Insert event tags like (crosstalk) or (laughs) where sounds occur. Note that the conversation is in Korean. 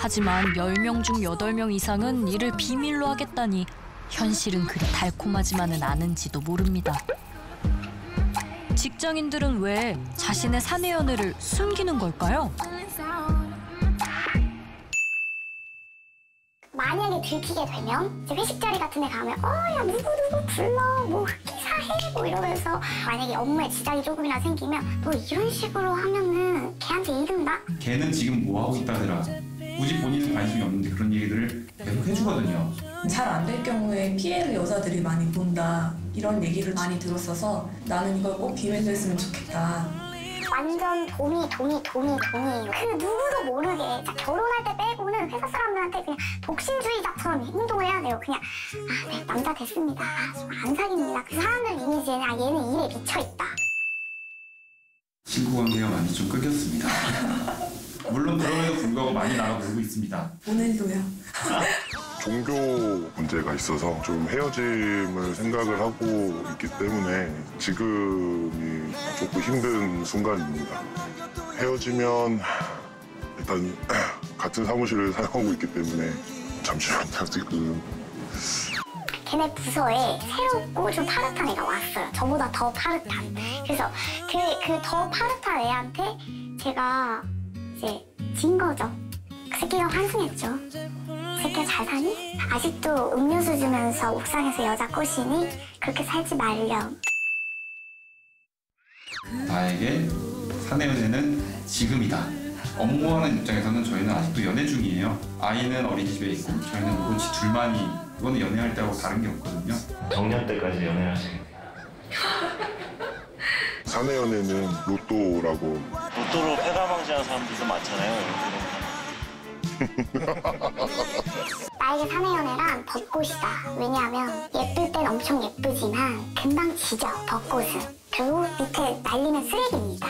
하지만 10명 중 8명 이상은 이를 비밀로 하겠다니 현실은 그리 달콤하지만은 않은지도 모릅니다. 직장인들은 왜 자신의 사내 연애를 숨기는 걸까요? 만약에 들키게 되면 이제 회식 자리 같은 데 가면 어 야 누구 누구 불러 뭐 기사해 뭐 이러면서 만약에 업무에 지장이 조금이나 생기면 너 이런 식으로 하면은 걔한테 이른다 걔는 지금 뭐 하고 있다더라. 굳이 본인은 관심이 없는데 그런 얘기들을 계속 해주거든요. 잘 안 될 경우에 피해를 여자들이 많이 본다. 이런 얘기를 많이 들었어서 나는 이걸 꼭 비밀로 했으면 좋겠다. 완전 동의 동의 동의 동의예요 그 누구도 모르게 결혼할 때 빼고는 회사 사람들한테 그냥 독신주의자처럼 행동을 해야 돼요. 그냥 아 네 남자 됐습니다. 아, 좀안 사깁니다. 그 사람들 이미지에는 아 얘는 일에 미쳐있다. 친구 관계가 많이 좀 끊겼습니다. (laughs) 물론 그럼에도 불구하고 많이 나가 놀고 있습니다. 오늘도요 (laughs) 종교 문제가 있어서 좀 헤어짐을 생각을 하고 있기 때문에 지금이 조금 힘든 순간입니다. 헤어지면 일단 (clears throat) 같은 사무실을 사용하고 있기 때문에 잠시만요 지금 걔네 부서에 새롭고 좀 파릇한 애가 왔어요. 저보다 더 파릇한. 그래서 그 그 더 파릇한 애한테 제가 이제 진 거죠. 그 새끼가 환승했죠. 그 새끼가 잘 사니? 아직도 음료수 주면서 옥상에서 여자 꼬시니? 그렇게 살지 말렴. 나에게 사내 연애는 지금이다. 업무하는 입장에서는 저희는 아직도 연애 중이에요. 아이는 어린이집에 있고 저희는 오로지 둘만이 이거는 연애할 때하고 다른 게 없거든요. 정년 때까지 연애를 하시겠네요. (laughs) 사내 연애는 로또라고 로또로 패가망신하는 사람들도 많잖아요. 나에게 사내 연애란 벚꽃이다. 왜냐하면 예쁠 땐 엄청 예쁘지만 금방 지져, 벚꽃은. 결국 밑에 날리는 쓰레기입니다.